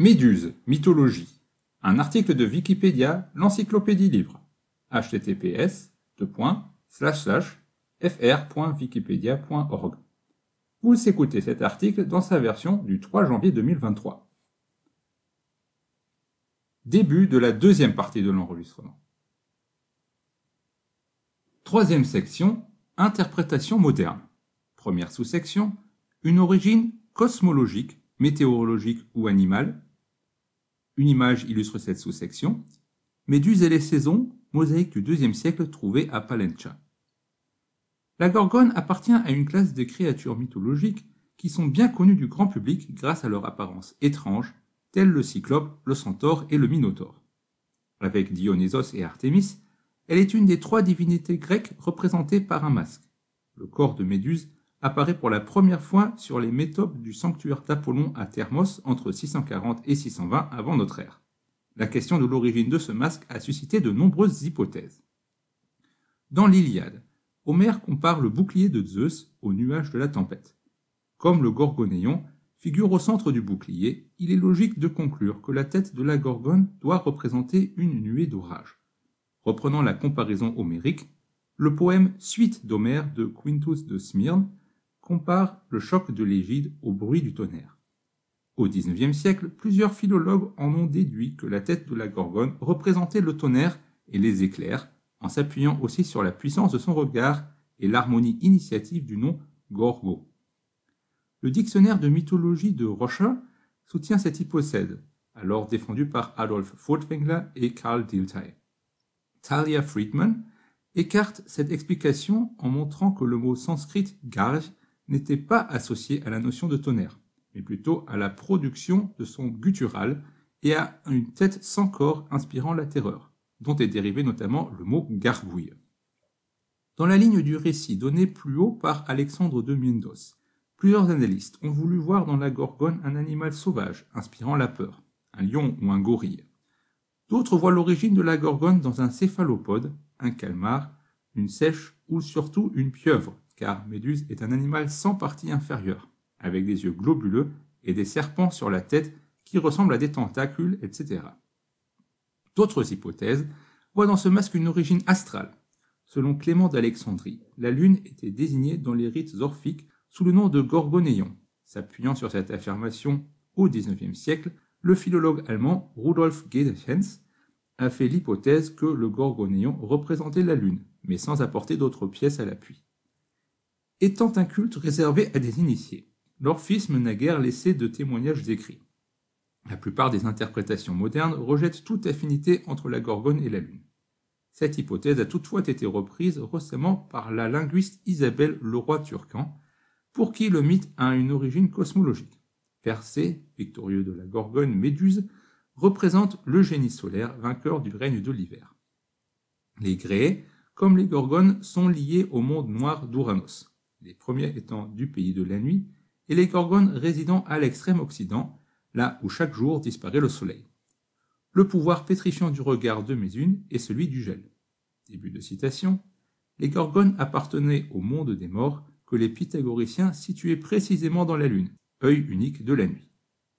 Méduse, mythologie. Un article de Wikipédia, l'encyclopédie libre. https fr.wikipedia.org. Vous écoutez cet article dans sa version du 3 janvier 2023. Début de la deuxième partie de l'enregistrement. Troisième section, interprétation moderne. Première sous-section, une origine cosmologique, météorologique ou animale, une image illustre cette sous-section. Méduse et les saisons, mosaïque du IIe siècle trouvée à Palencha. La gorgone appartient à une classe de créatures mythologiques qui sont bien connues du grand public grâce à leur apparence étrange, telles le cyclope, le centaure et le minotaure. Avec Dionysos et Artémis, elle est une des trois divinités grecques représentées par un masque. Le corps de Méduse apparaît pour la première fois sur les métopes du sanctuaire d'Apollon à Thermos entre 640 et 620 avant notre ère. La question de l'origine de ce masque a suscité de nombreuses hypothèses. Dans l'Iliade, Homère compare le bouclier de Zeus au nuage de la tempête. Comme le gorgonéon figure au centre du bouclier, il est logique de conclure que la tête de la gorgone doit représenter une nuée d'orage. Reprenant la comparaison homérique, le poème Suite d'Homère de Quintus de Smyrne compare le choc de l'égide au bruit du tonnerre. Au XIXe siècle, plusieurs philologues en ont déduit que la tête de la gorgone représentait le tonnerre et les éclairs, en s'appuyant aussi sur la puissance de son regard et l'harmonie initiative du nom Gorgo. Le dictionnaire de mythologie de Rocha soutient cette hypothèse, alors défendue par Adolf Furtwängler et Karl Dilthey. Talia Friedman écarte cette explication en montrant que le mot sanskrit garj n'était pas associé à la notion de tonnerre, mais plutôt à la production de son guttural et à une tête sans corps inspirant la terreur, dont est dérivé notamment le mot gargouille. Dans la ligne du récit donné plus haut par Alexandre de Miendos, plusieurs analystes ont voulu voir dans la gorgone un animal sauvage inspirant la peur, un lion ou un gorille. D'autres voient l'origine de la gorgone dans un céphalopode, un calmar, une sèche ou surtout une pieuvre, car Méduse est un animal sans partie inférieure, avec des yeux globuleux et des serpents sur la tête qui ressemblent à des tentacules, etc. D'autres hypothèses voient dans ce masque une origine astrale. Selon Clément d'Alexandrie, la lune était désignée dans les rites orphiques sous le nom de Gorgonéon. S'appuyant sur cette affirmation au XIXe siècle, le philologue allemand Rudolf Gedechens a fait l'hypothèse que le Gorgonéon représentait la lune, mais sans apporter d'autres pièces à l'appui étant un culte réservé à des initiés. L'orphisme n'a guère laissé de témoignages écrits. La plupart des interprétations modernes rejettent toute affinité entre la Gorgone et la Lune. Cette hypothèse a toutefois été reprise récemment par la linguiste Isabelle Leroy-Turcan, pour qui le mythe a une origine cosmologique. Persée, victorieux de la Gorgone Méduse, représente le génie solaire vainqueur du règne de l'hiver. Les Gréés, comme les Gorgones, sont liés au monde noir d'Ouranos les premiers étant du pays de la nuit, et les gorgones résidant à l'extrême occident, là où chaque jour disparaît le soleil. Le pouvoir pétrifiant du regard de Mésune est celui du gel. Début de citation. Les gorgones appartenaient au monde des morts que les pythagoriciens situaient précisément dans la lune, œil unique de la nuit.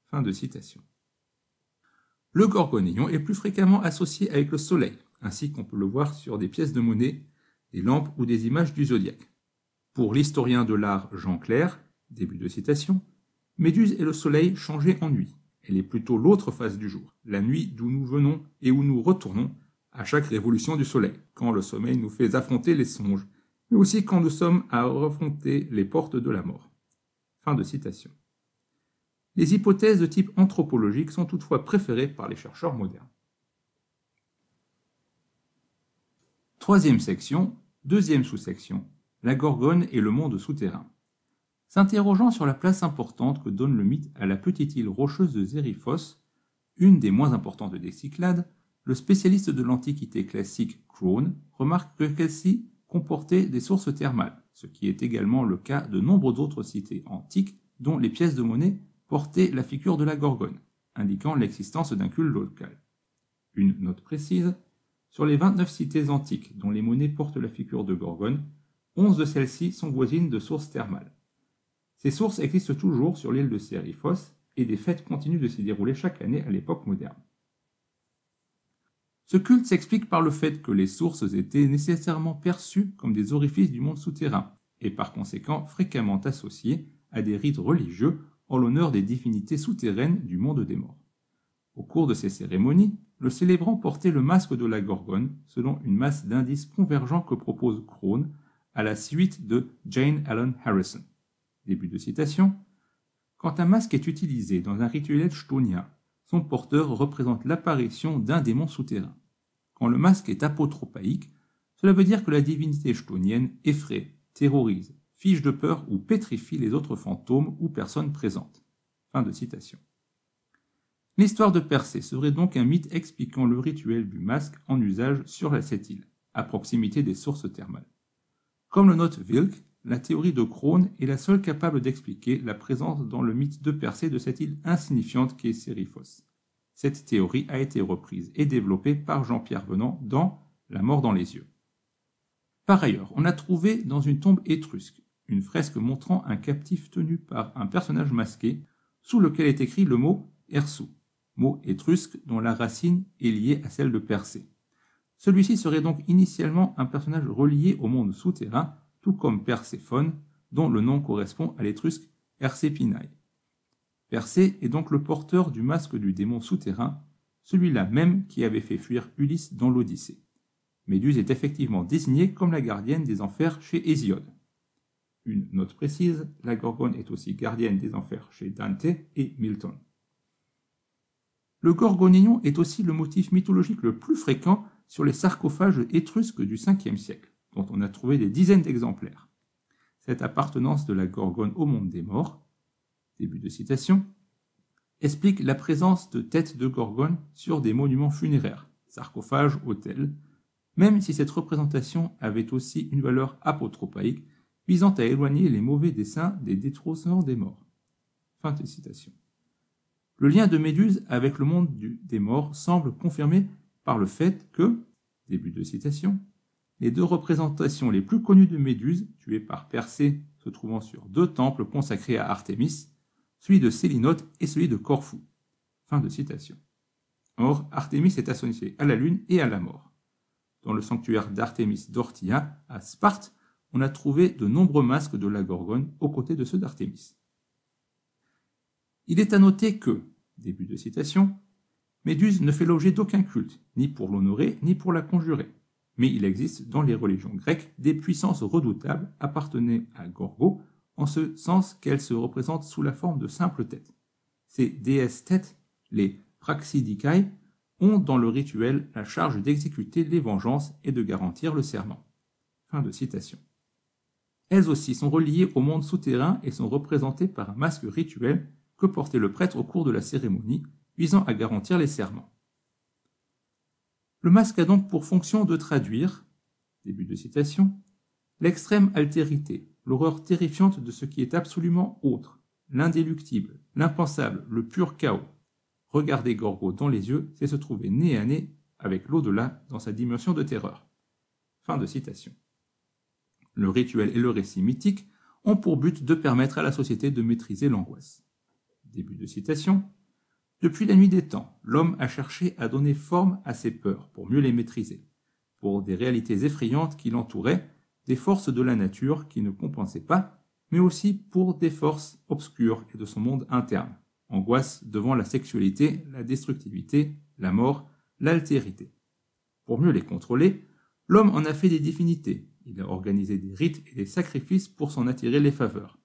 Fin de citation. Le gorgonéon est plus fréquemment associé avec le soleil, ainsi qu'on peut le voir sur des pièces de monnaie, des lampes ou des images du zodiaque. Pour l'historien de l'art Jean Clair, début de citation, Méduse est le soleil changé en nuit. Elle est plutôt l'autre face du jour, la nuit d'où nous venons et où nous retournons à chaque révolution du soleil, quand le sommeil nous fait affronter les songes, mais aussi quand nous sommes à affronter les portes de la mort. Les hypothèses de type anthropologique sont toutefois préférées par les chercheurs modernes. Troisième section, deuxième sous-section, la Gorgone et le monde souterrain. S'interrogeant sur la place importante que donne le mythe à la petite île rocheuse de Zériphos, une des moins importantes des Cyclades, le spécialiste de l'Antiquité classique Crone remarque que celle-ci comportait des sources thermales, ce qui est également le cas de nombreuses autres cités antiques dont les pièces de monnaie portaient la figure de la Gorgone, indiquant l'existence d'un culte local. Une note précise, sur les 29 cités antiques dont les monnaies portent la figure de Gorgone, Onze de celles-ci sont voisines de sources thermales. Ces sources existent toujours sur l'île de Sériphos et des fêtes continuent de s'y dérouler chaque année à l'époque moderne. Ce culte s'explique par le fait que les sources étaient nécessairement perçues comme des orifices du monde souterrain, et par conséquent fréquemment associées à des rites religieux en l'honneur des divinités souterraines du monde des morts. Au cours de ces cérémonies, le célébrant portait le masque de la Gorgone selon une masse d'indices convergents que propose Crone à la suite de Jane Allen Harrison. Début de citation. Quand un masque est utilisé dans un rituel chtonien, son porteur représente l'apparition d'un démon souterrain. Quand le masque est apotropaïque, cela veut dire que la divinité chtonienne effraie, terrorise, fiche de peur ou pétrifie les autres fantômes ou personnes présentes. Fin de citation. L'histoire de Persée serait donc un mythe expliquant le rituel du masque en usage sur cette île, à proximité des sources thermales. Comme le note Wilk, la théorie de Krone est la seule capable d'expliquer la présence dans le mythe de Persée de cette île insignifiante qu'est Sériphos. Cette théorie a été reprise et développée par Jean-Pierre Venant dans La mort dans les yeux. Par ailleurs, on a trouvé dans une tombe étrusque une fresque montrant un captif tenu par un personnage masqué, sous lequel est écrit le mot Ersou, mot étrusque dont la racine est liée à celle de Persée. Celui-ci serait donc initialement un personnage relié au monde souterrain, tout comme Perséphone, dont le nom correspond à l'étrusque Ersépinae. Persée est donc le porteur du masque du démon souterrain, celui-là même qui avait fait fuir Ulysse dans l'Odyssée. Méduse est effectivement désignée comme la gardienne des enfers chez Hésiode. Une note précise, la Gorgone est aussi gardienne des enfers chez Dante et Milton. Le gorgonéon est aussi le motif mythologique le plus fréquent sur les sarcophages étrusques du 5e siècle, dont on a trouvé des dizaines d'exemplaires. Cette appartenance de la Gorgone au monde des morts, explique la présence de têtes de Gorgone sur des monuments funéraires, sarcophages, hôtels, même si cette représentation avait aussi une valeur apotropaïque visant à éloigner les mauvais desseins des détrousseurs des morts. Le lien de Méduse avec le monde des morts semble confirmé le fait que, début de citation, les deux représentations les plus connues de Méduse, tuées par Persée, se trouvant sur deux temples consacrés à Artémis, celui de Célinote et celui de Corfou. Fin de citation. Or, Artémis est associée à la lune et à la mort. Dans le sanctuaire d'Artémis d'Ortia, à Sparte, on a trouvé de nombreux masques de la Gorgone aux côtés de ceux d'Artémis. Il est à noter que, début de citation, Méduse ne fait l'objet d'aucun culte, ni pour l'honorer, ni pour la conjurer. Mais il existe dans les religions grecques des puissances redoutables appartenant à Gorgo, en ce sens qu'elles se représentent sous la forme de simples têtes. Ces déesses têtes, les praxidicae, ont dans le rituel la charge d'exécuter les vengeances et de garantir le serment. Elles aussi sont reliées au monde souterrain et sont représentées par un masque rituel que portait le prêtre au cours de la cérémonie, visant à garantir les serments. Le masque a donc pour fonction de traduire, début de citation, l'extrême altérité, l'horreur terrifiante de ce qui est absolument autre, l'indéluctible, l'impensable, le pur chaos. Regarder Gorgo dans les yeux, c'est se trouver nez à nez avec l'au-delà dans sa dimension de terreur. Fin de citation le rituel et le récit mythique ont pour but de permettre à la société de maîtriser l'angoisse. Début de citation. Depuis la nuit des temps, l'homme a cherché à donner forme à ses peurs pour mieux les maîtriser, pour des réalités effrayantes qui l'entouraient, des forces de la nature qui ne compensaient pas, mais aussi pour des forces obscures et de son monde interne, angoisse devant la sexualité, la destructivité, la mort, l'altérité. Pour mieux les contrôler, l'homme en a fait des divinités, il a organisé des rites et des sacrifices pour s'en attirer les faveurs.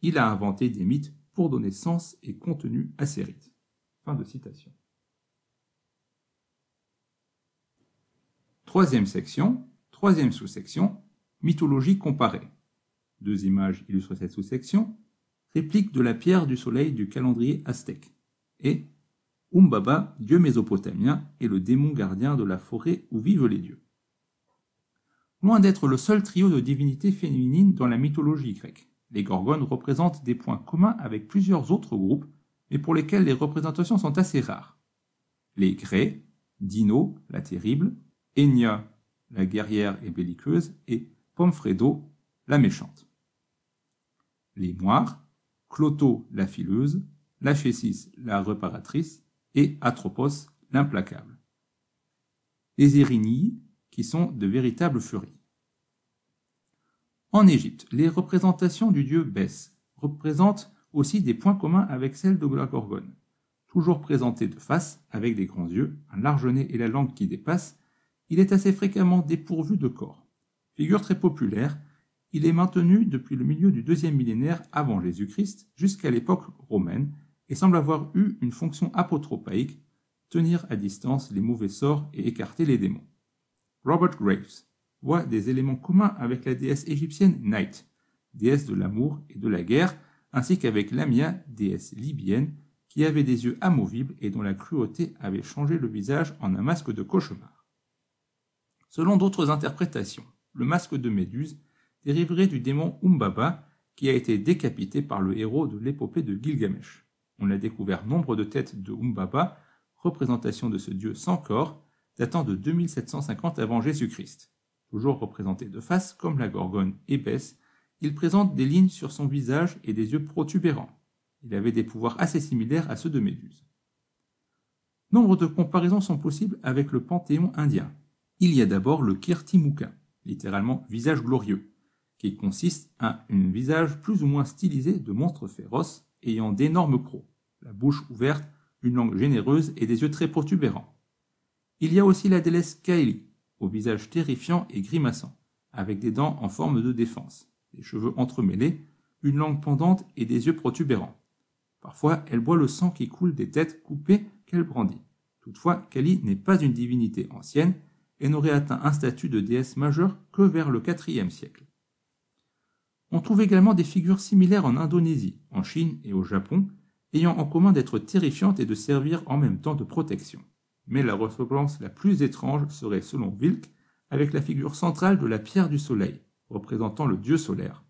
Il a inventé des mythes pour donner sens et contenu à ces rites. Fin de citation. Troisième section, troisième sous-section, mythologie comparée. Deux images illustrent cette sous-section. Réplique de la pierre du soleil du calendrier aztèque. Et Umbaba, dieu mésopotamien, est le démon gardien de la forêt où vivent les dieux. Loin d'être le seul trio de divinités féminines dans la mythologie grecque, les Gorgones représentent des points communs avec plusieurs autres groupes, mais pour lesquels les représentations sont assez rares. Les Grès, Dino, la terrible, Enya, la guerrière et belliqueuse, et Pomfredo, la méchante. Les Moires, Cloto, la fileuse, Lachésis, la reparatrice, et Atropos, l'implacable. Les Érinii, qui sont de véritables furies. En Égypte, les représentations du dieu Bès représentent aussi des points communs avec celles de la Gorgone. Toujours présenté de face, avec des grands yeux, un large nez et la langue qui dépasse, il est assez fréquemment dépourvu de corps. Figure très populaire, il est maintenu depuis le milieu du deuxième millénaire avant Jésus-Christ jusqu'à l'époque romaine et semble avoir eu une fonction apotropaïque, tenir à distance les mauvais sorts et écarter les démons. Robert Graves voit des éléments communs avec la déesse égyptienne Night, déesse de l'amour et de la guerre, ainsi qu'avec Lamia, déesse libyenne, qui avait des yeux amovibles et dont la cruauté avait changé le visage en un masque de cauchemar. Selon d'autres interprétations, le masque de Méduse dériverait du démon Umbaba, qui a été décapité par le héros de l'épopée de Gilgamesh. On a découvert nombre de têtes de Umbaba, représentation de ce dieu sans corps, datant de 2750 avant Jésus-Christ. Toujours représenté de face, comme la gorgone épaisse, il présente des lignes sur son visage et des yeux protubérants. Il avait des pouvoirs assez similaires à ceux de Méduse. Nombre de comparaisons sont possibles avec le panthéon indien. Il y a d'abord le Kirtimuka, littéralement visage glorieux, qui consiste à un visage plus ou moins stylisé de monstre féroce ayant d'énormes crocs, la bouche ouverte, une langue généreuse et des yeux très protubérants. Il y a aussi la déesse Kaeli, au visage terrifiant et grimaçant, avec des dents en forme de défense, des cheveux entremêlés, une langue pendante et des yeux protubérants. Parfois, elle boit le sang qui coule des têtes coupées qu'elle brandit. Toutefois, Kali n'est pas une divinité ancienne et n'aurait atteint un statut de déesse majeure que vers le IVe siècle. On trouve également des figures similaires en Indonésie, en Chine et au Japon, ayant en commun d'être terrifiantes et de servir en même temps de protection. Mais la ressemblance la plus étrange serait, selon Wilk, avec la figure centrale de la pierre du soleil, représentant le dieu solaire.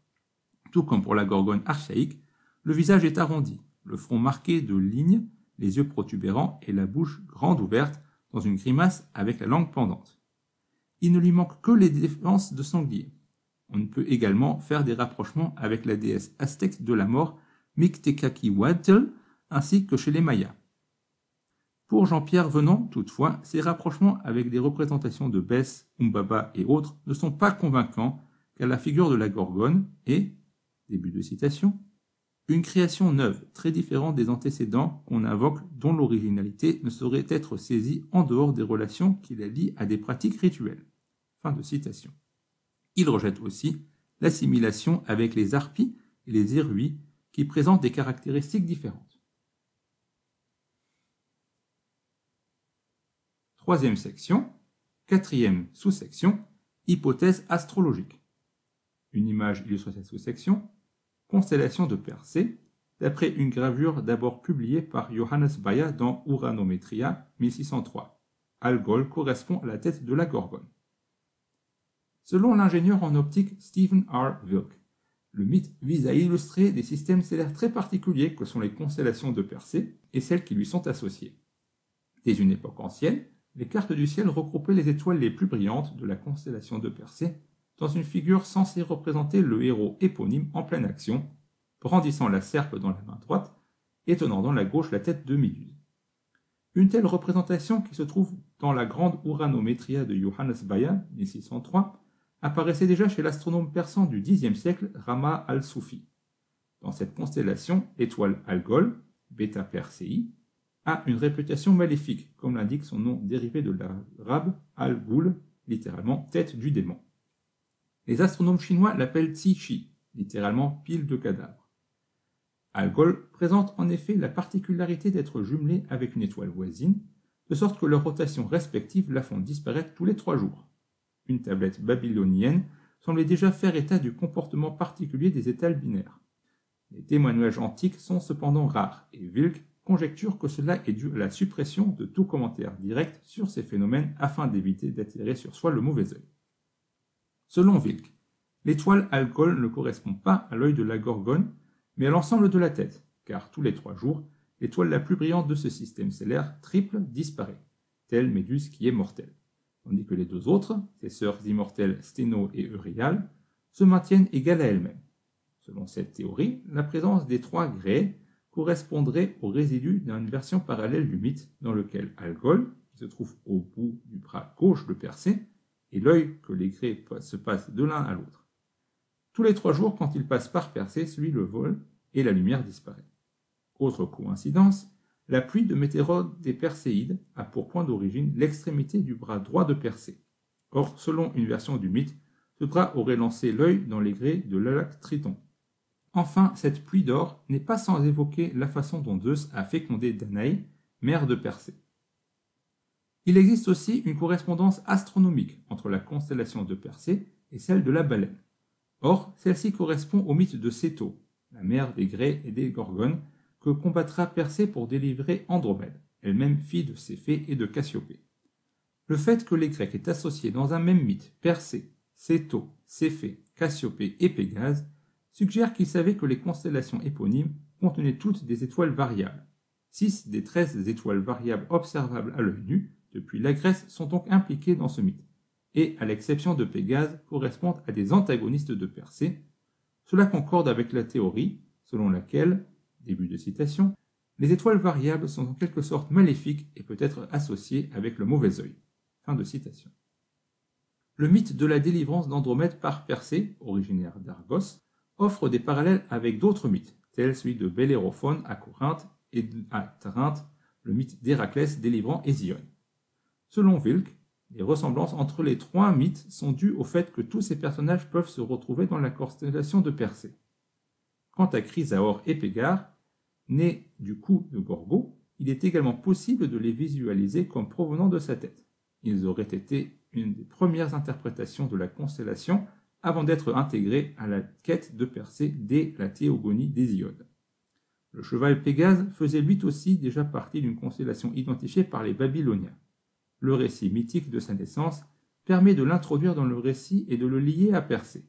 Tout comme pour la gorgone archaïque, le visage est arrondi, le front marqué de lignes, les yeux protubérants et la bouche grande ouverte dans une grimace avec la langue pendante. Il ne lui manque que les défenses de sanglier. On peut également faire des rapprochements avec la déesse aztèque de la mort Mictecacihuatl ainsi que chez les Mayas. Pour Jean-Pierre Venant, toutefois, ces rapprochements avec des représentations de Bess, Umbaba et autres ne sont pas convaincants car la figure de la Gorgone est, début de citation, une création neuve, très différente des antécédents qu'on invoque, dont l'originalité ne saurait être saisie en dehors des relations qui la lient à des pratiques rituelles. Fin de citation. Il rejette aussi l'assimilation avec les harpies et les éruis qui présentent des caractéristiques différentes. Troisième section, quatrième sous-section, hypothèse astrologique. Une image illustre cette sous-section, constellation de Persée, d'après une gravure d'abord publiée par Johannes Bayer dans Uranometria 1603. Algol correspond à la tête de la Gorgone. Selon l'ingénieur en optique Stephen R. Wilk, le mythe vise à illustrer des systèmes stellaires très particuliers que sont les constellations de Persée et celles qui lui sont associées. Dès une époque ancienne, les cartes du ciel regroupaient les étoiles les plus brillantes de la constellation de Persée dans une figure censée représenter le héros éponyme en pleine action, brandissant la serpe dans la main droite et tenant dans la gauche la tête de Méduse. Une telle représentation, qui se trouve dans la grande Uranométria de Johannes Bayer, 1603, apparaissait déjà chez l'astronome persan du Xe siècle Rama al-Soufi. Dans cette constellation, l'étoile Algol, Beta Persei, a une réputation maléfique, comme l'indique son nom dérivé de l'arabe Al-Ghul, littéralement tête du démon. Les astronomes chinois l'appellent Tsi littéralement pile de cadavres. Algol présente en effet la particularité d'être jumelé avec une étoile voisine, de sorte que leurs rotations respectives la font disparaître tous les trois jours. Une tablette babylonienne semblait déjà faire état du comportement particulier des étals binaires. Les témoignages antiques sont cependant rares, et Wilk conjecture que cela est dû à la suppression de tout commentaire direct sur ces phénomènes afin d'éviter d'attirer sur soi le mauvais œil. Selon Wilk, l'étoile alcool ne correspond pas à l'œil de la gorgone, mais à l'ensemble de la tête, car tous les trois jours, l'étoile la plus brillante de ce système stellaire triple disparaît, telle Méduse qui est mortelle, tandis que les deux autres, ses sœurs immortelles Sténo et Euryale, se maintiennent égales à elles-mêmes. Selon cette théorie, la présence des trois grès correspondrait au résidu d'une version parallèle du mythe dans lequel Algol, qui se trouve au bout du bras gauche de Persée, et l'œil que les grès se passent de l'un à l'autre. Tous les trois jours, quand il passe par Persée, celui le vole et la lumière disparaît. Autre coïncidence, la pluie de météorodes des Perséides a pour point d'origine l'extrémité du bras droit de Persée. Or, selon une version du mythe, ce bras aurait lancé l'œil dans les grès de lac Triton. Enfin, cette pluie d'or n'est pas sans évoquer la façon dont Zeus a fécondé Danaï, mère de Persée. Il existe aussi une correspondance astronomique entre la constellation de Persée et celle de la baleine. Or, celle-ci correspond au mythe de Céto, la mère des Grès et des Gorgones, que combattra Persée pour délivrer Andromède, elle-même fille de Céphée et de Cassiopée. Le fait que les Grecs aient associé dans un même mythe Persée, Céto, Céphée, Cassiopée et Pégase suggère qu'ils savaient que les constellations éponymes contenaient toutes des étoiles variables. Six des treize étoiles variables observables à l'œil nu depuis la Grèce sont donc impliquées dans ce mythe, et, à l'exception de Pégase, correspondent à des antagonistes de Persée. Cela concorde avec la théorie selon laquelle, début de citation, les étoiles variables sont en quelque sorte maléfiques et peut être associées avec le mauvais œil. Fin de citation. Le mythe de la délivrance d'Andromède par Persée, originaire d'Argos, offre des parallèles avec d'autres mythes, tels celui de Bellérophon à Corinthe et à Tarente, le mythe d'Héraclès délivrant Hésione. Selon Wilk, les ressemblances entre les trois mythes sont dues au fait que tous ces personnages peuvent se retrouver dans la constellation de Persée. Quant à Chrysaor et Pégare, nés du coup de Gorgo, il est également possible de les visualiser comme provenant de sa tête. Ils auraient été une des premières interprétations de la constellation avant d'être intégrés à la quête de Persée dès la théogonie d'Hésiode. Le cheval Pégase faisait lui aussi déjà partie d'une constellation identifiée par les Babyloniens. Le récit mythique de sa naissance permet de l'introduire dans le récit et de le lier à Persée.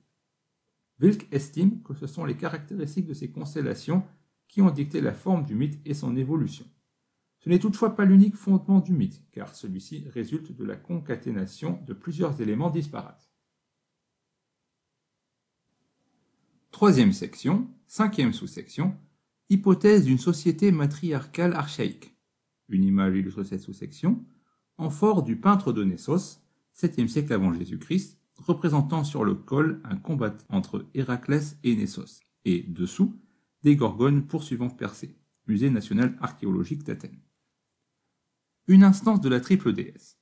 Wilk estime que ce sont les caractéristiques de ces constellations qui ont dicté la forme du mythe et son évolution. Ce n'est toutefois pas l'unique fondement du mythe, car celui-ci résulte de la concaténation de plusieurs éléments disparates. Troisième section, cinquième sous-section, hypothèse d'une société matriarcale archaïque. Une image illustre cette sous-section. Amphore du peintre de Nessos, 7e siècle avant Jésus-Christ, représentant sur le col un combat entre Héraclès et Nessos, et dessous, des gorgones poursuivant Persée, musée national archéologique d'Athènes. Une instance de la triple déesse.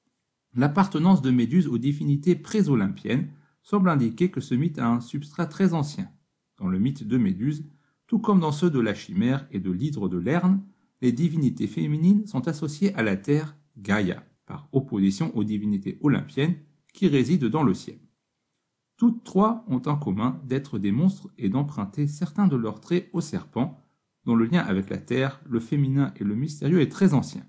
L'appartenance de Méduse aux divinités pré-olympiennes semble indiquer que ce mythe a un substrat très ancien, dans le mythe de Méduse, tout comme dans ceux de la chimère et de l'hydre de Lerne, les divinités féminines sont associées à la terre Gaïa, par opposition aux divinités olympiennes qui résident dans le ciel. Toutes trois ont en commun d'être des monstres et d'emprunter certains de leurs traits au serpent, dont le lien avec la terre, le féminin et le mystérieux est très ancien.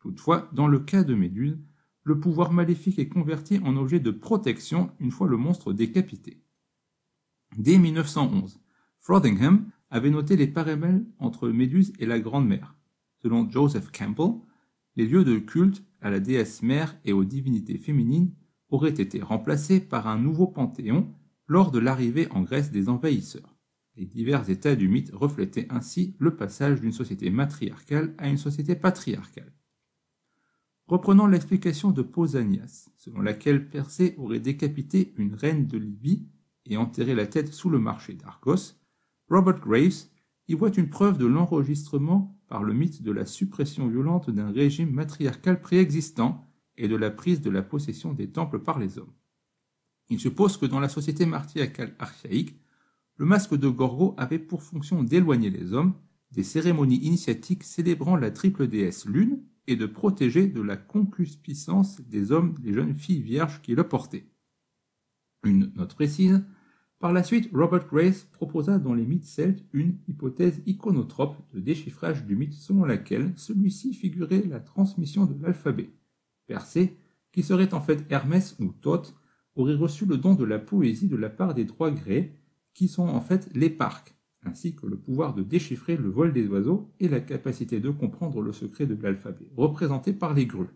Toutefois, dans le cas de Méduse, le pouvoir maléfique est converti en objet de protection une fois le monstre décapité. Dès 1911, Frothingham avait noté les parallèles entre Méduse et la Grande Mère. Selon Joseph Campbell, les lieux de culte à la déesse mère et aux divinités féminines auraient été remplacés par un nouveau panthéon lors de l'arrivée en Grèce des envahisseurs. Les divers états du mythe reflétaient ainsi le passage d'une société matriarcale à une société patriarcale. Reprenons l'explication de Pausanias, selon laquelle Persée aurait décapité une reine de Libye et enterré la tête sous le marché d'Argos, Robert Graves y voit une preuve de l'enregistrement par le mythe de la suppression violente d'un régime matriarcal préexistant et de la prise de la possession des temples par les hommes. Il suppose que dans la société matriarcale archaïque, le masque de Gorgo avait pour fonction d'éloigner les hommes des cérémonies initiatiques célébrant la triple déesse lune et de protéger de la concupiscence des hommes les jeunes filles vierges qui le portaient. Une note précise, par la suite, Robert Grace proposa dans les mythes celtes une hypothèse iconotrope de déchiffrage du mythe selon laquelle celui-ci figurait la transmission de l'alphabet. Persée, qui serait en fait Hermès ou Thoth, aurait reçu le don de la poésie de la part des trois grès, qui sont en fait les parcs, ainsi que le pouvoir de déchiffrer le vol des oiseaux et la capacité de comprendre le secret de l'alphabet, représenté par les grues.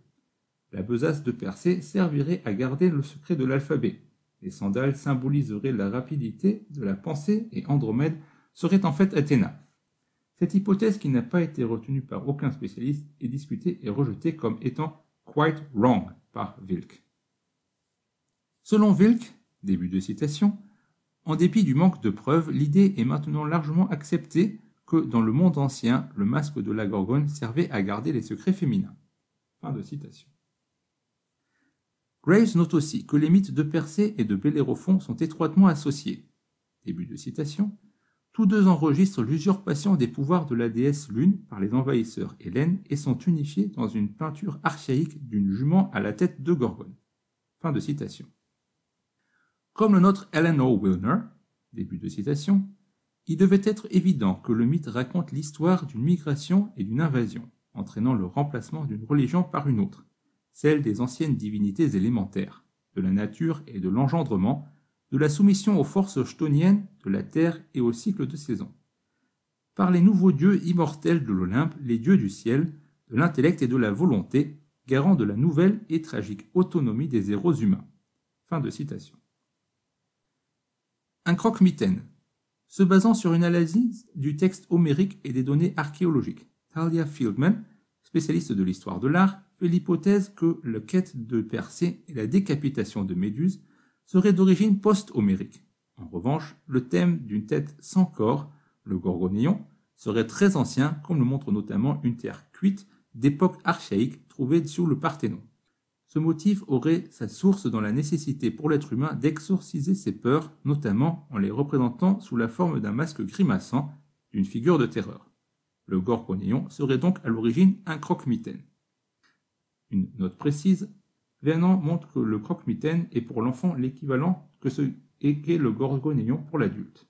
La besace de Persée servirait à garder le secret de l'alphabet, les sandales symboliseraient la rapidité de la pensée et Andromède serait en fait Athéna. Cette hypothèse, qui n'a pas été retenue par aucun spécialiste, est discutée et rejetée comme étant quite wrong par Wilk. Selon Wilk, début de citation, en dépit du manque de preuves, l'idée est maintenant largement acceptée que dans le monde ancien, le masque de la Gorgone servait à garder les secrets féminins. Fin de citation. Graves note aussi que les mythes de Persée et de Bellérophon sont étroitement associés. Début. Tous deux enregistrent l'usurpation des pouvoirs de la déesse Lune par les envahisseurs hélènes et sont unifiés dans une peinture archaïque d'une jument à la tête de Gorgone. Comme le note Eleanor Wilner, il devait être évident que le mythe raconte l'histoire d'une migration et d'une invasion, entraînant le remplacement d'une religion par une autre, celle des anciennes divinités élémentaires, de la nature et de l'engendrement, de la soumission aux forces chtoniennes, de la terre et au cycle de saison. Par les nouveaux dieux immortels de l'Olympe, les dieux du ciel, de l'intellect et de la volonté, garant de la nouvelle et tragique autonomie des héros humains. Fin de citation. Un croque-mitaine, se basant sur une analyse du texte homérique et des données archéologiques. Talia Fieldman, spécialiste de l'histoire de l'art, l'hypothèse que le quête de Persée et la décapitation de Méduse seraient d'origine post-homérique. En revanche, le thème d'une tête sans corps, le gorgonéon, serait très ancien, comme le montre notamment une terre cuite d'époque archaïque trouvée sur le Parthénon. Ce motif aurait sa source dans la nécessité pour l'être humain d'exorciser ses peurs, notamment en les représentant sous la forme d'un masque grimaçant, d'une figure de terreur. Le gorgonéon serait donc à l'origine un croque-mitaine. Une note précise, Vernon montre que le croque-mitaine est pour l'enfant l'équivalent que ce qu'est le gorgonéon pour l'adulte.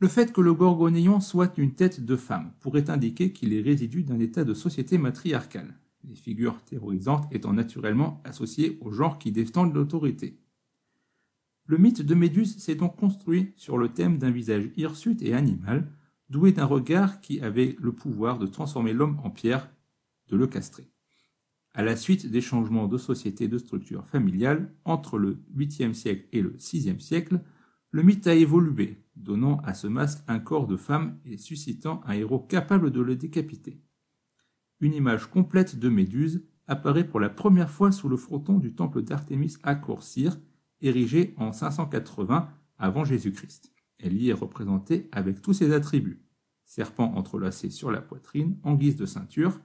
Le fait que le gorgonéon soit une tête de femme pourrait indiquer qu'il est résidu d'un état de société matriarcale les figures terrorisantes étant naturellement associées au genre qui défend l'autorité. Le mythe de Méduse s'est donc construit sur le thème d'un visage hirsute et animal, doué d'un regard qui avait le pouvoir de transformer l'homme en pierre, de le castrer. À la suite des changements de société de structure familiale entre le 8e siècle et le 6e siècle, le mythe a évolué, donnant à ce masque un corps de femme et suscitant un héros capable de le décapiter une image complète de Méduse apparaît pour la première fois sous le fronton du temple d'Artémis à Corcyre, érigé en 580 avant Jésus-Christ. Elle y est représentée avec tous ses attributs serpent entrelacé sur la poitrine en guise de ceinture,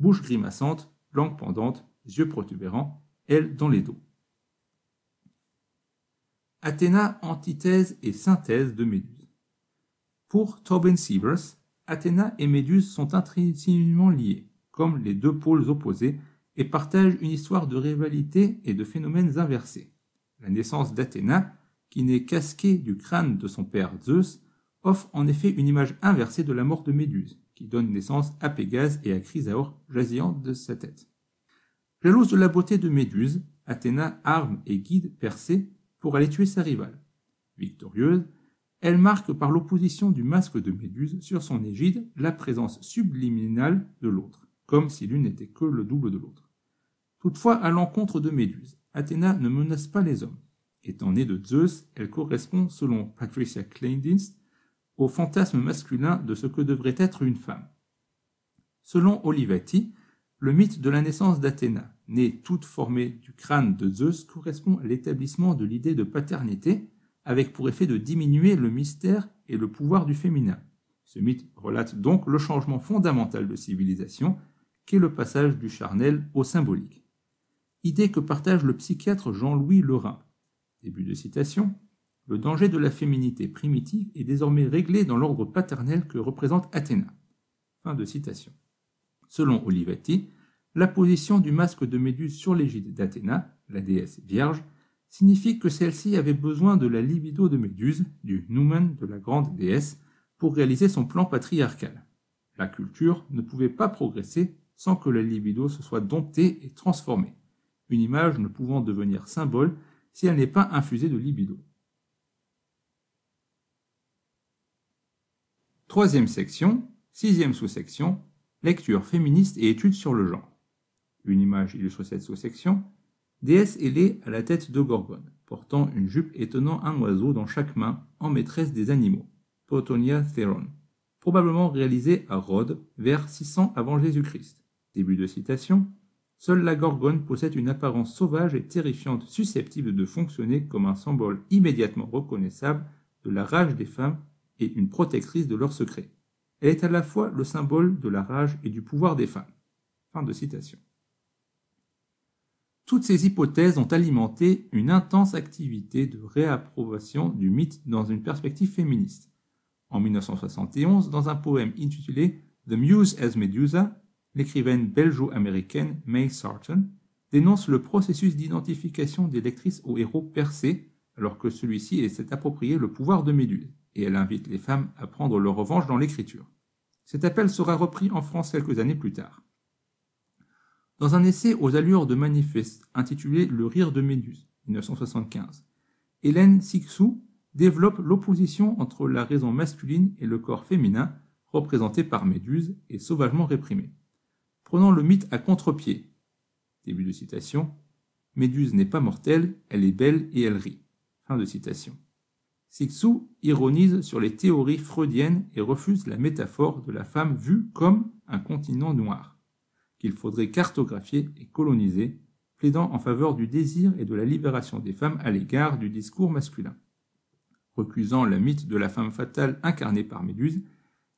bouche grimaçante, langue pendante, yeux protubérants, ailes dans les dos. Athéna, antithèse et synthèse de Méduse. Pour Tobin Sievers, Athéna et Méduse sont intimement liés comme les deux pôles opposés, et partagent une histoire de rivalité et de phénomènes inversés. La naissance d'Athéna, qui naît casquée du crâne de son père Zeus, offre en effet une image inversée de la mort de Méduse, donne naissance à Pégase et à Chrysaor jasillant de sa tête. Jalouse de la beauté de Méduse, Athéna arme et guide Persée pour aller tuer sa rivale. Victorieuse, elle marque par l'opposition du masque de Méduse sur son égide la présence subliminale de l'autre comme si l'une n'était que le double de l'autre. Toutefois, à l'encontre de Méduse, Athéna ne menace pas les hommes. Étant née de Zeus, elle correspond, selon Patricia Kleindienst, au fantasme masculin de ce que devrait être une femme. Selon Olivetti, le mythe de la naissance d'Athéna, née toute formée du crâne de Zeus, correspond à l'établissement de l'idée de paternité, avec pour effet de diminuer le mystère et le pouvoir du féminin. Ce mythe relate donc le changement fondamental de civilisation qu'est le passage du charnel au symbolique. Idée que partage le psychiatre Jean-Louis Lorrain. Début de citation. Le danger de la féminité primitive est désormais réglé dans l'ordre paternel que représente Athéna. Fin de citation. Selon Olivetti, la position du masque de Méduse sur l'égide d'Athéna, la déesse vierge, signifie que celle-ci avait besoin de la libido de Méduse, du noumen de la grande déesse, pour réaliser son plan patriarcal. La culture ne pouvait pas progresser sans que la libido se soit domptée et transformée, une image ne pouvant devenir symbole si elle n'est pas infusée de libido. Troisième section, sixième sous-section, lecture féministe et études sur le genre. Une image illustre cette sous-section. Déesse ailée à la tête de Gorgone, portant une jupe et tenant un oiseau dans chaque main, en maîtresse des animaux. Potonia Theron. probablement réalisé à Rhodes vers 600 avant Jésus-Christ. Début de citation. Seule la gorgone possède une apparence sauvage et terrifiante susceptible de fonctionner comme un symbole immédiatement reconnaissable de la rage des femmes et une protectrice de leurs secrets. Elle est à la fois le symbole de la rage et du pouvoir des femmes. Fin de citation. Toutes ces hypothèses ont alimenté une intense activité de réapprobation du mythe dans une perspective féministe. En 1971, dans un poème intitulé The Muse as Medusa, l'écrivaine belgeo-américaine May Sarton dénonce le processus d'identification des lectrices aux héros percés alors que celui-ci s'est approprié le pouvoir de Méduse, et elle invite les femmes à prendre leur revanche dans l'écriture. Cet appel sera repris en France quelques années plus tard. Dans un essai aux allures de manifeste intitulé Le rire de Méduse, 1975, Hélène Sixou développe l'opposition entre la raison masculine et le corps féminin, représenté par Méduse et sauvagement réprimé. Prenons le mythe à contre-pied. Méduse n'est pas mortelle, elle est belle et elle rit. Sixou ironise sur les théories freudiennes et refuse la métaphore de la femme vue comme un continent noir qu'il faudrait cartographier et coloniser, plaidant en faveur du désir et de la libération des femmes à l'égard du discours masculin. Recusant la mythe de la femme fatale incarnée par Méduse,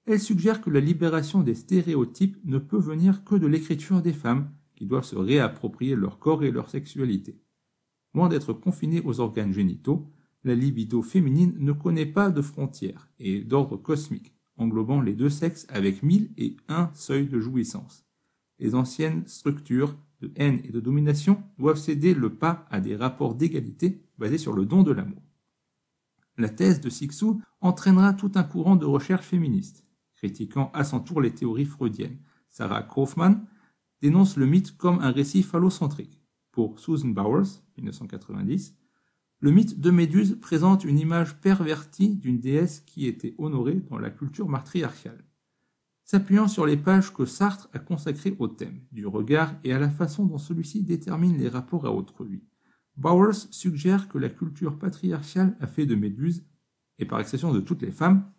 elle suggère que la libération des stéréotypes ne peut venir que de l'écriture des femmes, qui doivent se réapproprier leur corps et leur sexualité. Loin d'être confinée aux organes génitaux, la libido féminine ne connaît pas de frontières et d'ordre cosmique, englobant les deux sexes avec mille et un seuils de jouissance les anciennes structures de haine et de domination doivent céder le pas à des rapports d'égalité basés sur le don de l'amour. La thèse de Sixou entraînera tout un courant de recherche féministe, critiquant à son tour les théories freudiennes. Sarah Kaufman dénonce le mythe comme un récit phallocentrique. Pour Susan Bowers, 1990, le mythe de Méduse présente une image pervertie d'une déesse qui était honorée dans la culture matriarcale s'appuyant sur les pages que Sartre a consacrées au thème du regard et à la façon dont celui-ci détermine les rapports à autrui. Bowers suggère que la culture patriarcale a fait de Méduse, et par exception de toutes les femmes,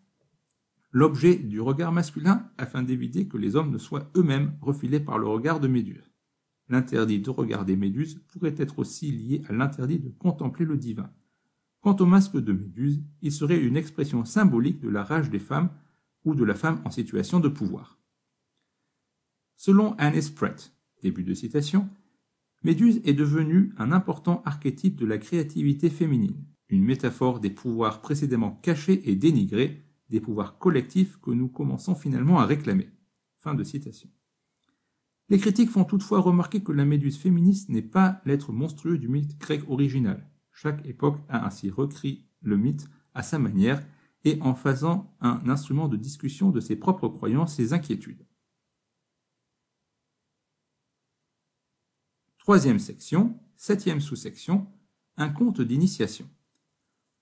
l'objet du regard masculin afin d'éviter que les hommes ne soient eux-mêmes refilés par le regard de Méduse. L'interdit de regarder Méduse pourrait être aussi lié à l'interdit de contempler le divin. Quant au masque de Méduse, il serait une expression symbolique de la rage des femmes ou de la femme en situation de pouvoir. Selon Anne Pratt, début de citation, Méduse est devenue un important archétype de la créativité féminine, une métaphore des pouvoirs précédemment cachés et dénigrés, des pouvoirs collectifs que nous commençons finalement à réclamer. Fin de citation. Les critiques font toutefois remarquer que la méduse féministe n'est pas l'être monstrueux du mythe grec original. Chaque époque a ainsi recrit le mythe à sa manière et en faisant un instrument de discussion de ses propres croyances et inquiétudes. Troisième section, septième sous-section, un conte d'initiation.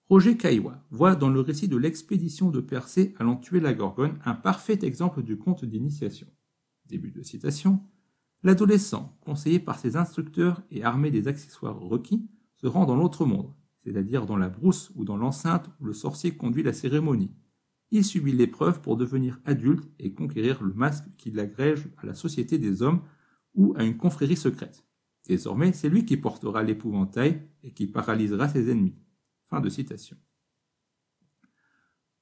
Roger Caillois voit dans le récit de l'expédition de Persée allant tuer la Gorgone un parfait exemple du conte d'initiation. Début de citation. L'adolescent, conseillé par ses instructeurs et armé des accessoires requis, se rend dans l'autre monde, c'est-à-dire dans la brousse ou dans l'enceinte où le sorcier conduit la cérémonie. Il subit l'épreuve pour devenir adulte et conquérir le masque qui l'agrège à la société des hommes ou à une confrérie secrète. Désormais, c'est lui qui portera l'épouvantail et qui paralysera ses ennemis. Fin de citation.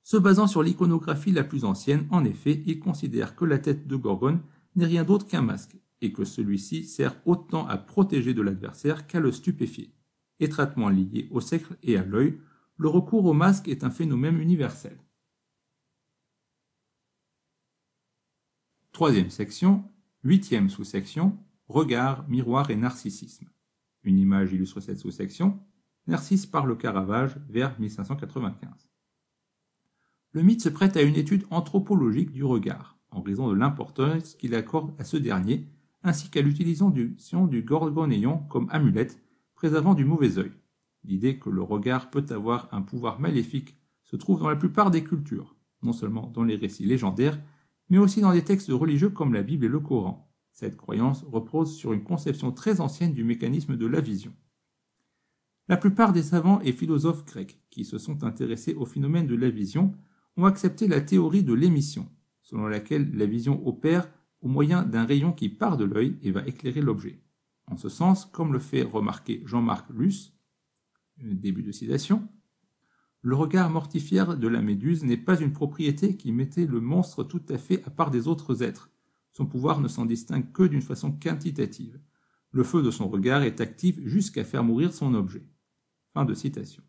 Se basant sur l'iconographie la plus ancienne, en effet, il considère que la tête de Gorgone n'est rien d'autre qu'un masque, et que celui-ci sert autant à protéger de l'adversaire qu'à le stupéfier étroitement lié au cercle et à l'œil, le recours au masque est un phénomène universel. Troisième section, huitième sous-section, regard, miroir et narcissisme. Une image illustre cette sous-section. Narcisse par le Caravage vers 1595. Le mythe se prête à une étude anthropologique du regard, en raison de l'importance qu'il accorde à ce dernier, ainsi qu'à l'utilisation du gorgonéon comme amulette préservant du mauvais œil. L'idée que le regard peut avoir un pouvoir maléfique se trouve dans la plupart des cultures, non seulement dans les récits légendaires, mais aussi dans des textes religieux comme la Bible et le Coran. Cette croyance repose sur une conception très ancienne du mécanisme de la vision. La plupart des savants et philosophes grecs qui se sont intéressés au phénomène de la vision ont accepté la théorie de l'émission, selon laquelle la vision opère au moyen d'un rayon qui part de l'œil et va éclairer l'objet. En ce sens, comme le fait remarquer Jean-Marc Luce, euh, début de citation, le regard mortifère de la méduse n'est pas une propriété qui mettait le monstre tout à fait à part des autres êtres. Son pouvoir ne s'en distingue que d'une façon quantitative. Le feu de son regard est actif jusqu'à faire mourir son objet. Fin de citation.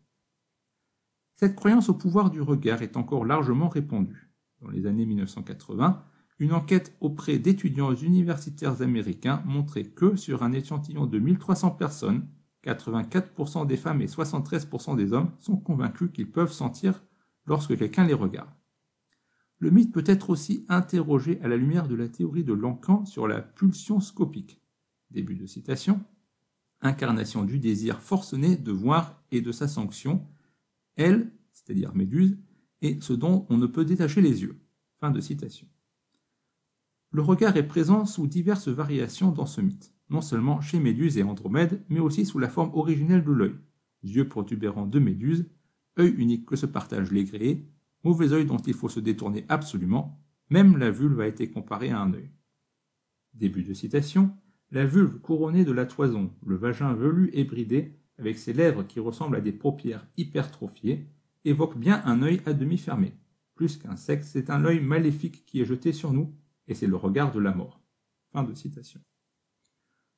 Cette croyance au pouvoir du regard est encore largement répandue. Dans les années 1980, une enquête auprès d'étudiants universitaires américains montrait que, sur un échantillon de 1300 personnes, 84% des femmes et 73% des hommes sont convaincus qu'ils peuvent sentir lorsque quelqu'un les regarde. Le mythe peut être aussi interrogé à la lumière de la théorie de Lacan sur la pulsion scopique. Début de citation. Incarnation du désir forcené de voir et de sa sanction. Elle, c'est-à-dire Méduse, est ce dont on ne peut détacher les yeux. Fin de citation. Le regard est présent sous diverses variations dans ce mythe, non seulement chez Méduse et Andromède, mais aussi sous la forme originelle de l'œil. Yeux protubérants de Méduse, œil unique que se partagent les gréés, mauvais œil dont il faut se détourner absolument, même la vulve a été comparée à un œil. Début de citation. La vulve couronnée de la toison, le vagin velu et bridé, avec ses lèvres qui ressemblent à des paupières hypertrophiées, évoque bien un œil à demi fermé. Plus qu'un sexe, c'est un œil maléfique qui est jeté sur nous, et c'est le regard de la mort. Fin de citation.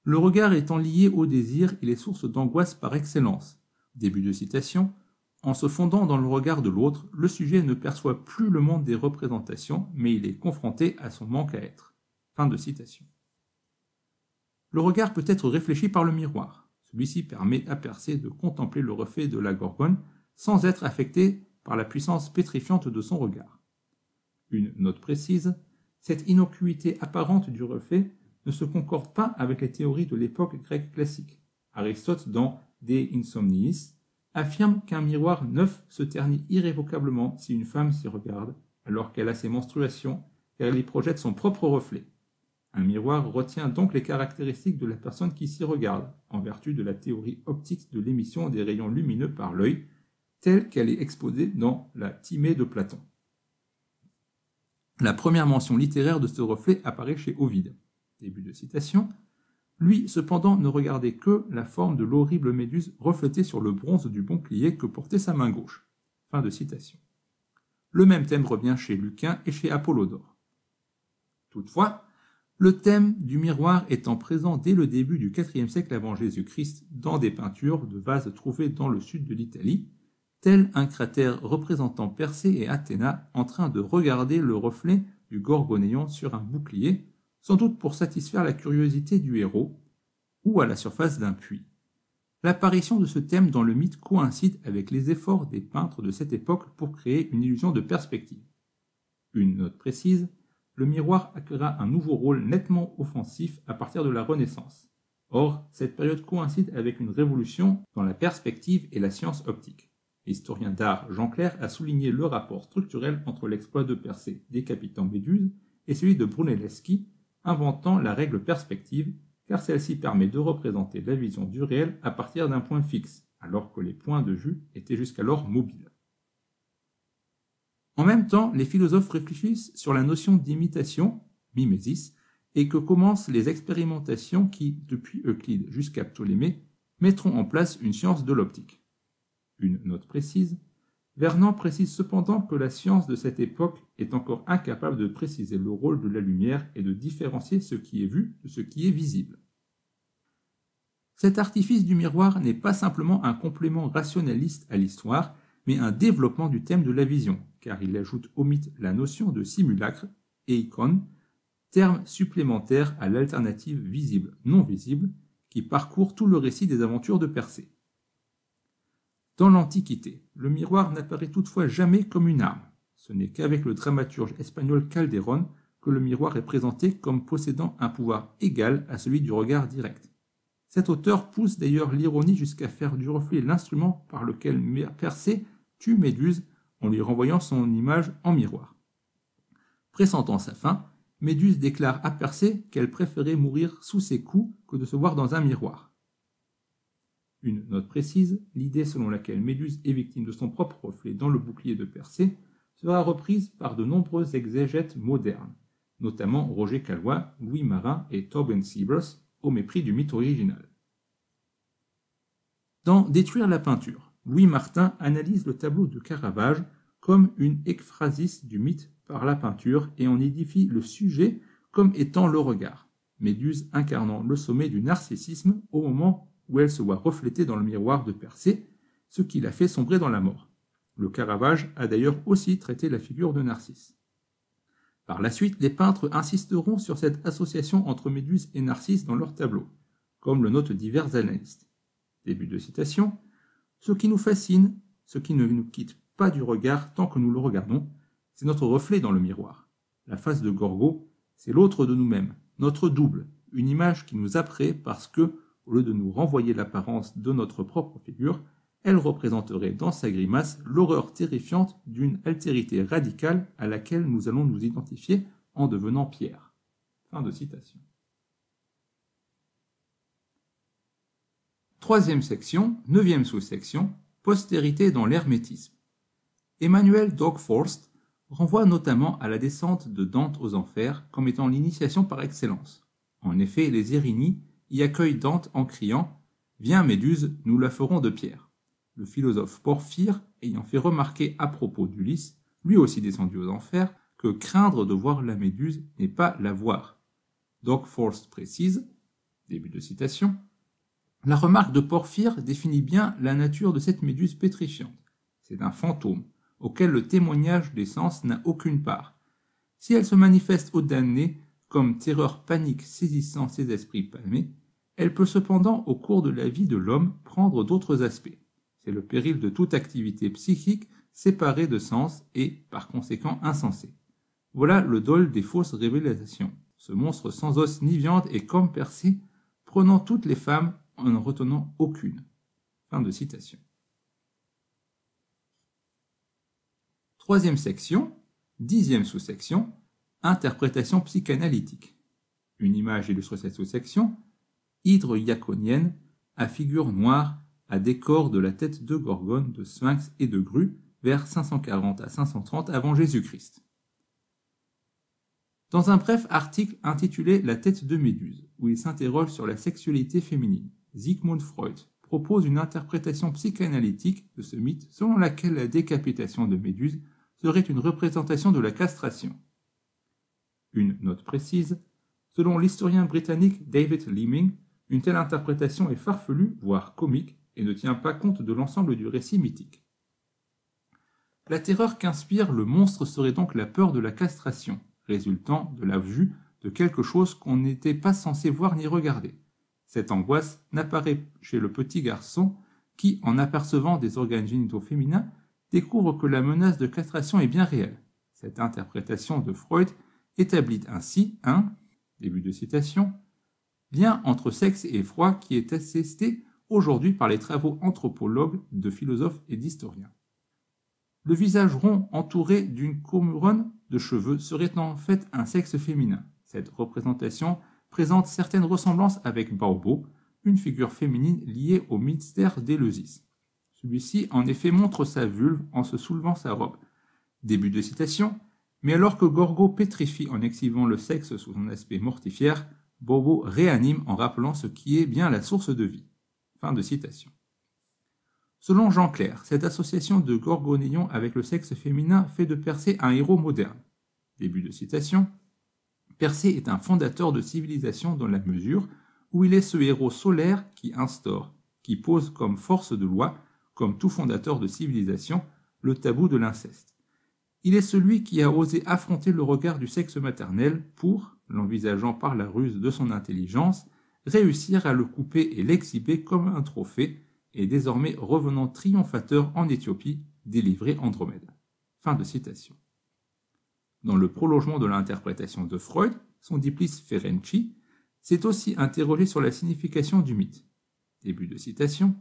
Le regard étant lié au désir, il est source d'angoisse par excellence. Début de citation. En se fondant dans le regard de l'autre, le sujet ne perçoit plus le monde des représentations, mais il est confronté à son manque à être. Fin de citation. Le regard peut être réfléchi par le miroir. Celui-ci permet à Persée de contempler le reflet de la Gorgone sans être affecté par la puissance pétrifiante de son regard. Une note précise, cette innocuité apparente du reflet ne se concorde pas avec les théories de l'époque grecque classique. Aristote, dans De Insomniis, affirme qu'un miroir neuf se ternit irrévocablement si une femme s'y regarde, alors qu'elle a ses menstruations, car elle y projette son propre reflet. Un miroir retient donc les caractéristiques de la personne qui s'y regarde, en vertu de la théorie optique de l'émission des rayons lumineux par l'œil, telle qu'elle est exposée dans la Timée de Platon. La première mention littéraire de ce reflet apparaît chez Ovide. Début de citation. Lui, cependant, ne regardait que la forme de l'horrible méduse reflétée sur le bronze du bouclier que portait sa main gauche. Le même thème revient chez Lucain et chez Apollodore. Toutefois, le thème du miroir étant présent dès le début du IVe siècle avant Jésus-Christ dans des peintures de vases trouvées dans le sud de l'Italie, tel un cratère représentant Persée et Athéna en train de regarder le reflet du Gorgonéon sur un bouclier, sans doute pour satisfaire la curiosité du héros, ou à la surface d'un puits. L'apparition de ce thème dans le mythe coïncide avec les efforts des peintres de cette époque pour créer une illusion de perspective. Une note précise, le miroir acquérera un nouveau rôle nettement offensif à partir de la Renaissance. Or, cette période coïncide avec une révolution dans la perspective et la science optique. L'historien d'art Jean Clair a souligné le rapport structurel entre l'exploit de Persée décapitant Méduse et celui de Brunelleschi, inventant la règle perspective, car celle-ci permet de représenter la vision du réel à partir d'un point fixe, alors que les points de vue étaient jusqu'alors mobiles. En même temps, les philosophes réfléchissent sur la notion d'imitation, mimésis, et que commencent les expérimentations qui, depuis Euclide jusqu'à Ptolémée, mettront en place une science de l'optique une note précise, Vernon précise cependant que la science de cette époque est encore incapable de préciser le rôle de la lumière et de différencier ce qui est vu de ce qui est visible. Cet artifice du miroir n'est pas simplement un complément rationaliste à l'histoire, mais un développement du thème de la vision, car il ajoute au mythe la notion de simulacre, et icône, terme supplémentaire à l'alternative visible-non visible qui parcourt tout le récit des aventures de Persée. Dans l'Antiquité, le miroir n'apparaît toutefois jamais comme une arme. Ce n'est qu'avec le dramaturge espagnol Calderón que le miroir est présenté comme possédant un pouvoir égal à celui du regard direct. Cet auteur pousse d'ailleurs l'ironie jusqu'à faire du reflet l'instrument par lequel Persée tue Méduse en lui renvoyant son image en miroir. Pressentant sa fin, Méduse déclare à Persée qu'elle préférait mourir sous ses coups que de se voir dans un miroir. Une note précise, l'idée selon laquelle Méduse est victime de son propre reflet dans le bouclier de Persée sera reprise par de nombreux exégètes modernes, notamment Roger Calois, Louis Marin et Tobin Siebers, au mépris du mythe original. Dans Détruire la peinture, Louis Martin analyse le tableau de Caravage comme une ekphrasis du mythe par la peinture et en édifie le sujet comme étant le regard, Méduse incarnant le sommet du narcissisme au moment où elle se voit reflétée dans le miroir de Persée, ce qui la fait sombrer dans la mort. Le Caravage a d'ailleurs aussi traité la figure de Narcisse. Par la suite, les peintres insisteront sur cette association entre Méduse et Narcisse dans leurs tableaux, comme le notent divers analystes. Début de citation. Ce qui nous fascine, ce qui ne nous quitte pas du regard tant que nous le regardons, c'est notre reflet dans le miroir. La face de Gorgo, c'est l'autre de nous-mêmes, notre double, une image qui nous apprête parce que, au lieu de nous renvoyer l'apparence de notre propre figure, elle représenterait dans sa grimace l'horreur terrifiante d'une altérité radicale à laquelle nous allons nous identifier en devenant pierre. Troisième section, neuvième sous-section, postérité dans l'hermétisme. Emmanuel Dogforst renvoie notamment à la descente de Dante aux enfers comme étant l'initiation par excellence. En effet, les Érini y accueillent Dante en criant Viens, Méduse, nous la ferons de pierre le philosophe Porphyre ayant fait remarquer à propos d'Ulysse, lui aussi descendu aux enfers, que craindre de voir la méduse n'est pas la voir. Doc Forst précise, début de citation, la remarque de Porphyre définit bien la nature de cette méduse pétrifiante. C'est un fantôme, auquel le témoignage des sens n'a aucune part. Si elle se manifeste au damné, comme terreur panique saisissant ses esprits palmés, elle peut cependant, au cours de la vie de l'homme, prendre d'autres aspects. C'est le péril de toute activité psychique séparée de sens et, par conséquent, insensée. Voilà le dol des fausses révélations. Ce monstre sans os ni viande est comme percé, prenant toutes les femmes en n'en retenant aucune. Fin de citation. Troisième section, dixième sous-section, interprétation psychanalytique. Une image illustre cette sous-section, hydre iaconienne à figure noire à décor de la tête de Gorgone, de Sphinx et de Grue vers 540 à 530 avant Jésus-Christ. Dans un bref article intitulé La tête de Méduse, où il s'interroge sur la sexualité féminine, Sigmund Freud propose une interprétation psychanalytique de ce mythe selon laquelle la décapitation de Méduse serait une représentation de la castration. Une note précise, selon l'historien britannique David Leeming, une telle interprétation est farfelue, voire comique, et ne tient pas compte de l'ensemble du récit mythique. La terreur qu'inspire le monstre serait donc la peur de la castration, résultant de la vue de quelque chose qu'on n'était pas censé voir ni regarder. Cette angoisse n'apparaît chez le petit garçon qui, en apercevant des organes génitaux féminins, découvre que la menace de castration est bien réelle. Cette interprétation de Freud établit ainsi un, début de citation, lien entre sexe et effroi qui est assisté aujourd'hui par les travaux anthropologues, de philosophes et d'historiens. Le visage rond entouré d'une couronne de cheveux serait en fait un sexe féminin. Cette représentation présente certaines ressemblances avec Baobo, une figure féminine liée au mystère d'Éleusis. Celui-ci en effet montre sa vulve en se soulevant sa robe. Début de citation. Mais alors que Gorgo pétrifie en exhibant le sexe sous son aspect mortifère, Bobo réanime en rappelant ce qui est bien la source de vie de citation. Selon Jean Clair, cette association de Gorgonéon avec le sexe féminin fait de Persée un héros moderne. Début de citation. Persée est un fondateur de civilisation dans la mesure où il est ce héros solaire qui instaure, qui pose comme force de loi, comme tout fondateur de civilisation, le tabou de l'inceste. Il est celui qui a osé affronter le regard du sexe maternel pour, l'envisageant par la ruse de son intelligence, réussir à le couper et l'exhiber comme un trophée, et désormais revenant triomphateur en Éthiopie, délivrer Andromède. Fin de citation. Dans le prolongement de l'interprétation de Freud, son diplice Ferenczi s'est aussi interrogé sur la signification du mythe. Début de citation.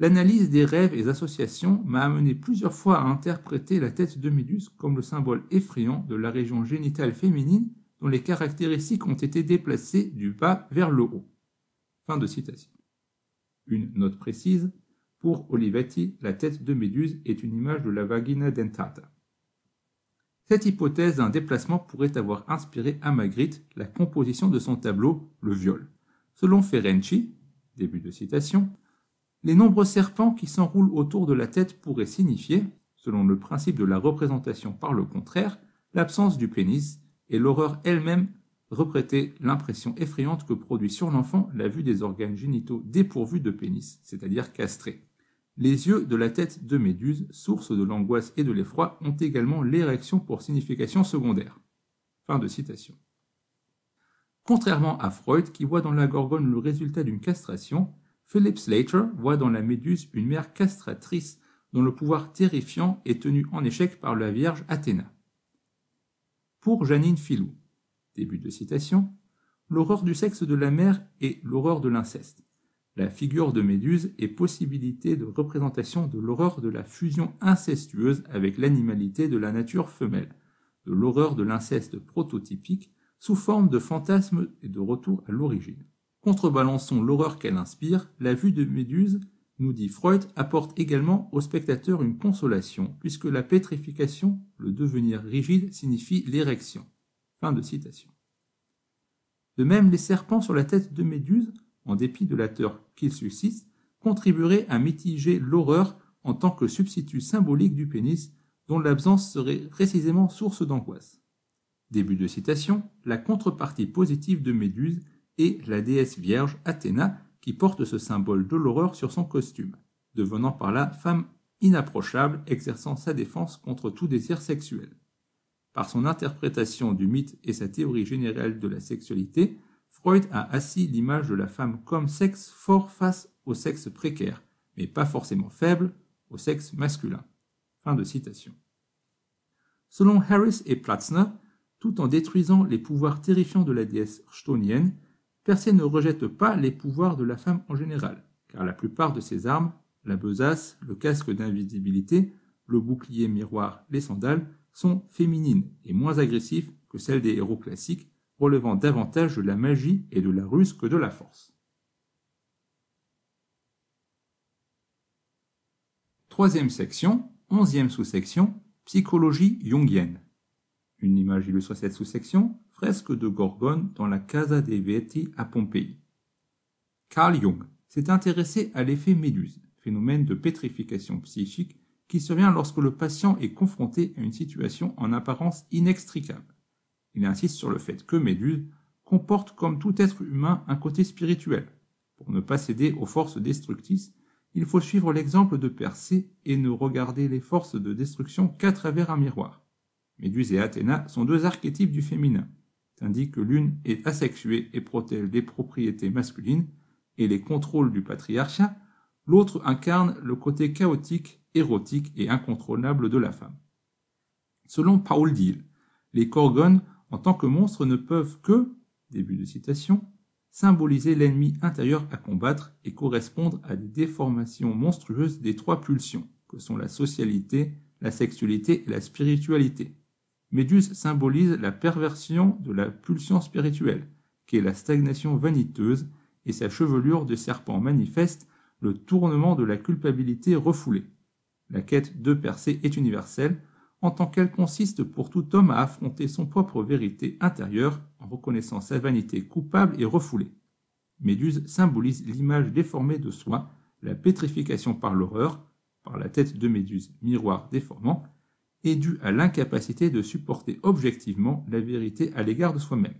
L'analyse des rêves et associations m'a amené plusieurs fois à interpréter la tête de Méduse comme le symbole effrayant de la région génitale féminine dont les caractéristiques ont été déplacées du bas vers le haut. Fin de citation. Une note précise, pour Olivetti, la tête de Méduse est une image de la vagina dentata. Cette hypothèse d'un déplacement pourrait avoir inspiré à Magritte la composition de son tableau Le viol. Selon Ferenczi, début de citation, les nombreux serpents qui s'enroulent autour de la tête pourraient signifier, selon le principe de la représentation par le contraire, l'absence du pénis et l'horreur elle-même reprêter l'impression effrayante que produit sur l'enfant la vue des organes génitaux dépourvus de pénis, c'est-à-dire castrés. Les yeux de la tête de Méduse, source de l'angoisse et de l'effroi, ont également l'érection pour signification secondaire. Fin de citation. Contrairement à Freud, qui voit dans la gorgone le résultat d'une castration, Philip Slater voit dans la méduse une mère castratrice dont le pouvoir terrifiant est tenu en échec par la Vierge Athéna. Pour Janine Filou, début de citation, l'horreur du sexe de la mère est l'horreur de l'inceste. La figure de Méduse est possibilité de représentation de l'horreur de la fusion incestueuse avec l'animalité de la nature femelle, de l'horreur de l'inceste prototypique sous forme de fantasme et de retour à l'origine. Contrebalançons l'horreur qu'elle inspire, la vue de Méduse, nous dit Freud, apporte également au spectateur une consolation, puisque la pétrification, le devenir rigide, signifie l'érection. De même, les serpents sur la tête de Méduse en dépit de la peur qu'il suscite, contribuerait à mitiger l'horreur en tant que substitut symbolique du pénis dont l'absence serait précisément source d'angoisse. Début de citation, la contrepartie positive de Méduse est la déesse vierge Athéna qui porte ce symbole de l'horreur sur son costume, devenant par là femme inapprochable exerçant sa défense contre tout désir sexuel. Par son interprétation du mythe et sa théorie générale de la sexualité, Freud a assis l'image de la femme comme sexe fort face au sexe précaire, mais pas forcément faible, au sexe masculin. Selon Harris et Platzner, tout en détruisant les pouvoirs terrifiants de la déesse Persée ne rejette pas les pouvoirs de la femme en général, car la plupart de ses armes, la besace, le casque d'invisibilité, le bouclier miroir, les sandales, sont féminines et moins agressives que celles des héros classiques, relevant davantage de la magie et de la ruse que de la force. Troisième section, onzième sous-section, psychologie jungienne. Une image illustre cette sous-section, fresque de Gorgone dans la Casa dei Veti à Pompéi. Carl Jung s'est intéressé à l'effet méduse, phénomène de pétrification psychique qui survient lorsque le patient est confronté à une situation en apparence inextricable. Il insiste sur le fait que Méduse comporte comme tout être humain un côté spirituel. Pour ne pas céder aux forces destructrices, il faut suivre l'exemple de Persée et ne regarder les forces de destruction qu'à travers un miroir. Méduse et Athéna sont deux archétypes du féminin, tandis que l'une est asexuée et protège les propriétés masculines et les contrôles du patriarcat, l'autre incarne le côté chaotique, érotique et incontrôlable de la femme. Selon Paul Dill, les Corgones en tant que monstres ne peuvent que, début de citation, symboliser l'ennemi intérieur à combattre et correspondre à des déformations monstrueuses des trois pulsions, que sont la socialité, la sexualité et la spiritualité. Méduse symbolise la perversion de la pulsion spirituelle, qui est la stagnation vaniteuse, et sa chevelure de serpent manifeste le tournement de la culpabilité refoulée. La quête de percée est universelle, en tant qu'elle consiste pour tout homme à affronter son propre vérité intérieure en reconnaissant sa vanité coupable et refoulée. Méduse symbolise l'image déformée de soi, la pétrification par l'horreur, par la tête de Méduse, miroir déformant, est due à l'incapacité de supporter objectivement la vérité à l'égard de soi-même.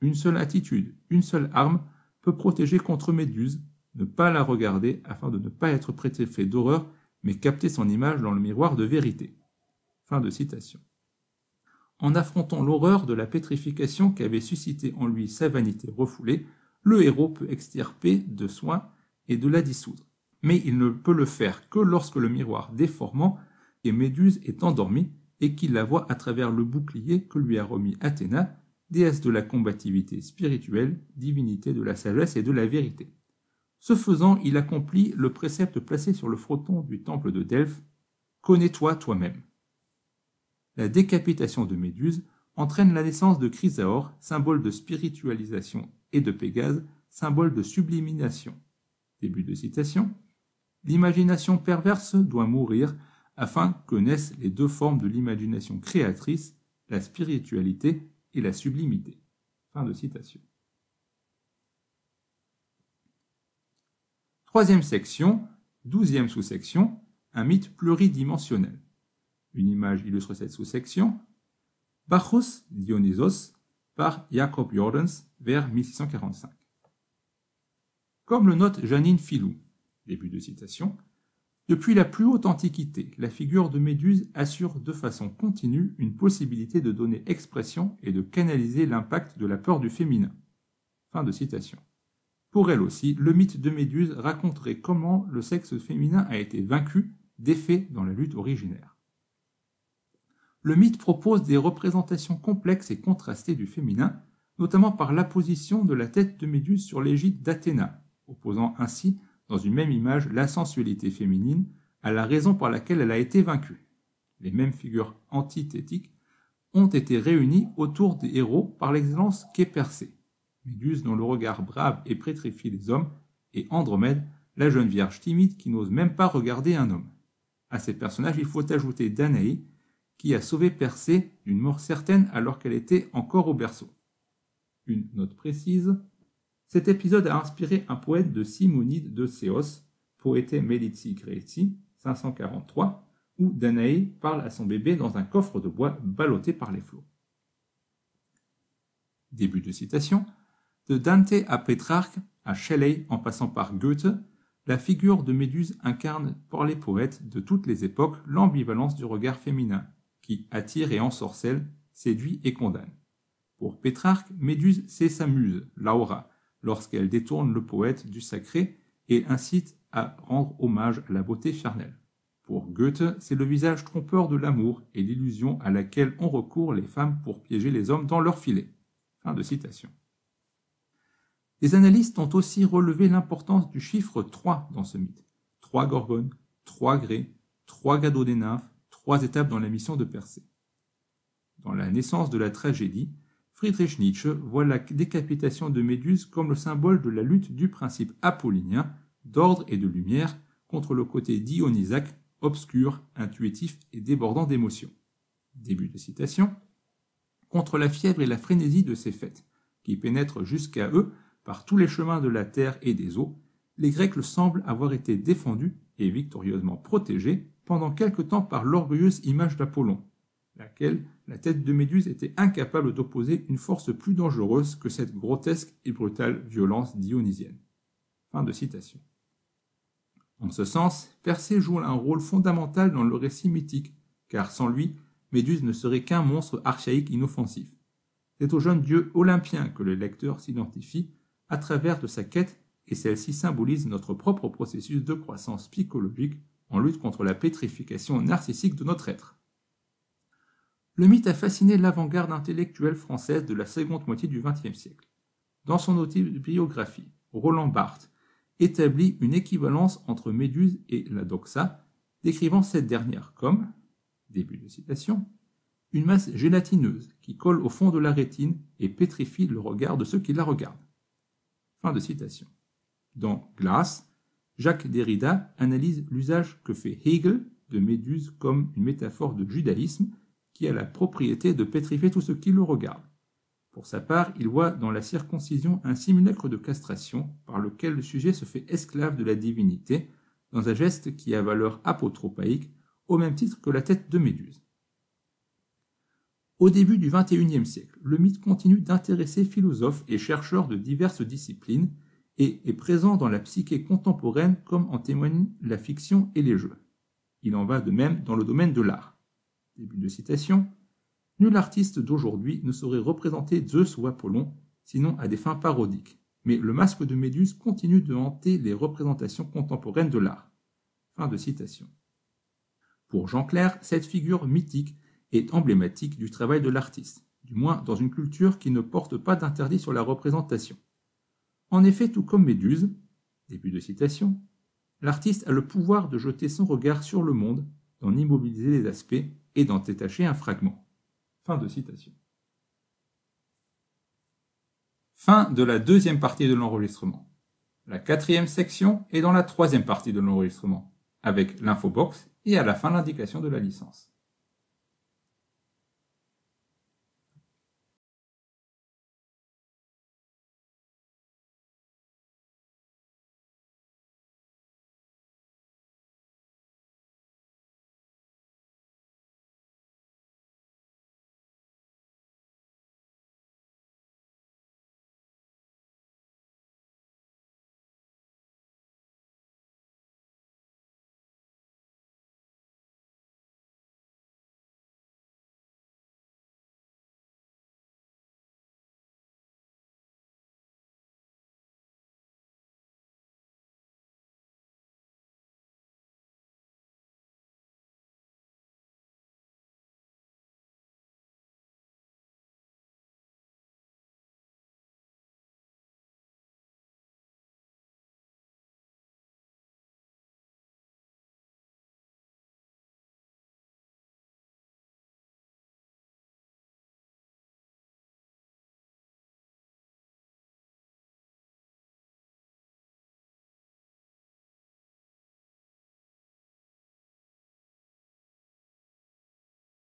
Une seule attitude, une seule arme peut protéger contre Méduse, ne pas la regarder afin de ne pas être prétrifié d'horreur, mais capter son image dans le miroir de vérité. Fin de citation. En affrontant l'horreur de la pétrification qu'avait suscité en lui sa vanité refoulée, le héros peut extirper de soi et de la dissoudre. Mais il ne peut le faire que lorsque le miroir déformant et Méduse est endormi et qu'il la voit à travers le bouclier que lui a remis Athéna, déesse de la combativité spirituelle, divinité de la sagesse et de la vérité. Ce faisant, il accomplit le précepte placé sur le fronton du temple de Delphes Connais-toi toi-même la décapitation de Méduse entraîne la naissance de Chrysaor, symbole de spiritualisation, et de Pégase, symbole de sublimination. Début de citation. L'imagination perverse doit mourir afin que naissent les deux formes de l'imagination créatrice, la spiritualité et la sublimité. Fin de citation. Troisième section, douzième sous-section, un mythe pluridimensionnel. Une image illustre cette sous-section. Bacchus Dionysos par Jacob Jordens vers 1645. Comme le note Janine Filou, début de citation, depuis la plus haute antiquité, la figure de Méduse assure de façon continue une possibilité de donner expression et de canaliser l'impact de la peur du féminin. Pour elle aussi, le mythe de Méduse raconterait comment le sexe féminin a été vaincu, défait dans la lutte originaire. Le mythe propose des représentations complexes et contrastées du féminin, notamment par l'apposition de la tête de Méduse sur l'égide d'Athéna, opposant ainsi dans une même image la sensualité féminine à la raison par laquelle elle a été vaincue. Les mêmes figures antithétiques ont été réunies autour des héros par l'excellence qu'est Persée. Méduse dont le regard brave et pétrifie les hommes, et Andromède, la jeune vierge timide qui n'ose même pas regarder un homme. À ces personnages, il faut ajouter Danaï, qui a sauvé Persée d'une mort certaine alors qu'elle était encore au berceau. Une note précise, cet épisode a inspiré un poète de Simonide de Céos, Poete Medici Greci, 543, où Danaï parle à son bébé dans un coffre de bois ballotté par les flots. Début de citation. De Dante à Pétrarque, à Shelley en passant par Goethe, la figure de Méduse incarne pour les poètes de toutes les époques l'ambivalence du regard féminin, qui attire et ensorcelle, séduit et condamne. Pour Pétrarque, Méduse c'est sa muse, Laura, lorsqu'elle détourne le poète du sacré et incite à rendre hommage à la beauté charnelle. Pour Goethe, c'est le visage trompeur de l'amour et l'illusion à laquelle ont recours les femmes pour piéger les hommes dans leur filet. Fin de citation. Les analystes ont aussi relevé l'importance du chiffre 3 dans ce mythe. Trois gorgones, trois grès, trois gadeaux des nymphes, trois étapes dans la mission de Persée. Dans la naissance de la tragédie, Friedrich Nietzsche voit la décapitation de Méduse comme le symbole de la lutte du principe apollinien d'ordre et de lumière contre le côté dionysaque, obscur, intuitif et débordant d'émotions. Début de citation. Contre la fièvre et la frénésie de ces fêtes, qui pénètrent jusqu'à eux par tous les chemins de la terre et des eaux, les Grecs semblent avoir été défendus et victorieusement protégés pendant quelque temps par l'orgueilleuse image d'Apollon, laquelle la tête de Méduse était incapable d'opposer une force plus dangereuse que cette grotesque et brutale violence dionysienne. Fin. En ce sens, Persée joue un rôle fondamental dans le récit mythique, car sans lui, Méduse ne serait qu'un monstre archaïque inoffensif. C'est au jeune dieu olympien que le lecteur s'identifie à travers de sa quête et celle-ci symbolise notre propre processus de croissance psychologique en lutte contre la pétrification narcissique de notre être. Le mythe a fasciné l'avant-garde intellectuelle française de la seconde moitié du XXe siècle. Dans son autobiographie, Roland Barthes établit une équivalence entre Méduse et la doxa, décrivant cette dernière comme, une masse gélatineuse qui colle au fond de la rétine et pétrifie le regard de ceux qui la regardent. Dans Glace, Jacques Derrida analyse l'usage que fait Hegel de Méduse comme une métaphore de judaïsme qui a la propriété de pétrifier tout ce qui le regarde. Pour sa part, il voit dans la circoncision un simulacre de castration par lequel le sujet se fait esclave de la divinité dans un geste qui a valeur apotropaïque au même titre que la tête de Méduse. Au début du XXIe siècle, le mythe continue d'intéresser philosophes et chercheurs de diverses disciplines et est présent dans la psyché contemporaine comme en témoignent la fiction et les jeux. Il en va de même dans le domaine de l'art. De citation. Nul artiste d'aujourd'hui ne saurait représenter Zeus ou Apollon, sinon à des fins parodiques. Mais le masque de Méduse continue de hanter les représentations contemporaines de l'art. Pour Jean Clair, cette figure mythique est emblématique du travail de l'artiste, du moins dans une culture qui ne porte pas d'interdit sur la représentation. En effet, tout comme Méduse, début de citation, l'artiste a le pouvoir de jeter son regard sur le monde, d'en immobiliser les aspects et d'en détacher un fragment. Fin de. Fin de la deuxième partie de l'enregistrement. La quatrième section est dans la troisième partie de l'enregistrement, avec l'infobox et à la fin l'indication de la licence.